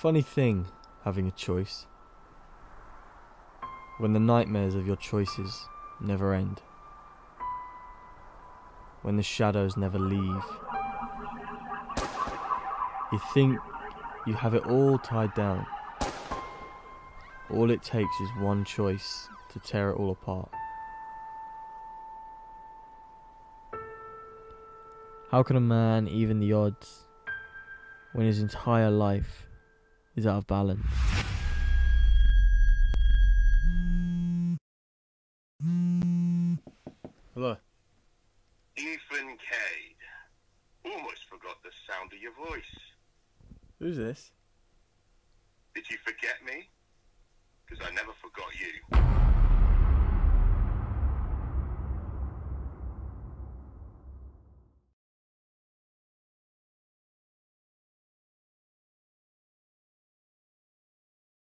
Funny thing, having a choice. When the nightmares of your choices never end. When the shadows never leave. You think you have it all tied down. All it takes is one choice to tear it all apart. How can a man even the odds when his entire life is out of balance? Hello. Ethan Cade. Almost forgot the sound of your voice. Who's this? Did you forget me?